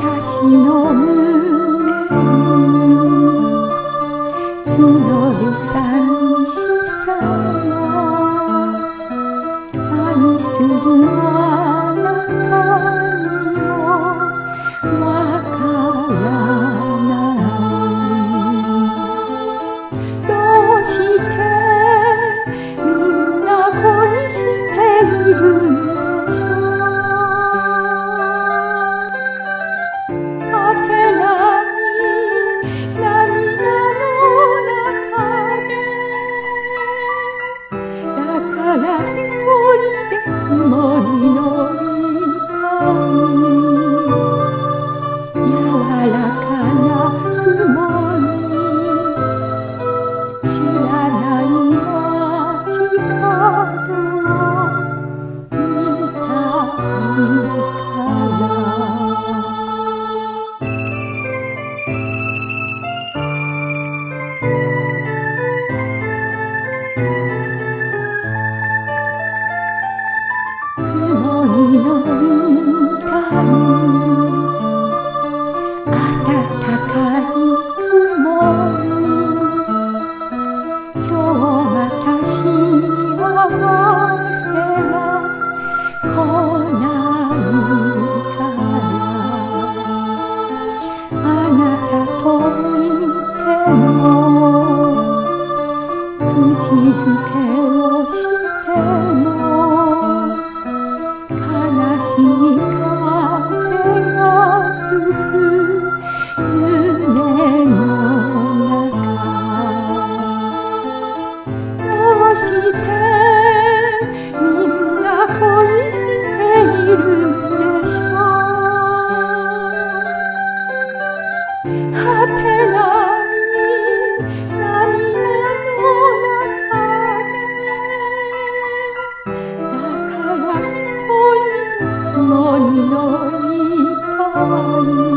私の胸に募る寂しさが愛する愛の怒り